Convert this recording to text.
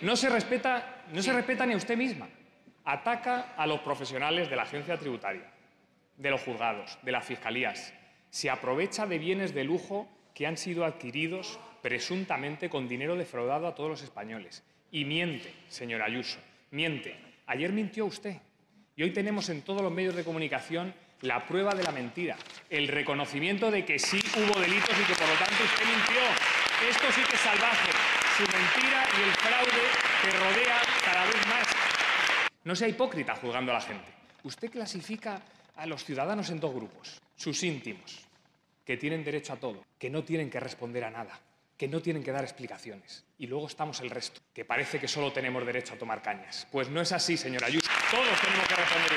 No se respeta, no se respeta ni a usted misma. Ataca a los profesionales de la agencia tributaria, de los juzgados, de las fiscalías. Se aprovecha de bienes de lujo que han sido adquiridos presuntamente con dinero defraudado a todos los españoles. Y miente, señora Ayuso, miente. Ayer mintió usted. Y hoy tenemos en todos los medios de comunicación la prueba de la mentira, el reconocimiento de que sí hubo delitos y que por lo tanto usted mintió. Esto sí que es salvaje, su mentira y el fraude que rodea cada vez más. No sea hipócrita juzgando a la gente. Usted clasifica a los ciudadanos en dos grupos. Sus íntimos, que tienen derecho a todo, que no tienen que responder a nada, que no tienen que dar explicaciones. Y luego estamos el resto, que parece que solo tenemos derecho a tomar cañas. Pues no es así, señora Ayuso. Todos tenemos que responder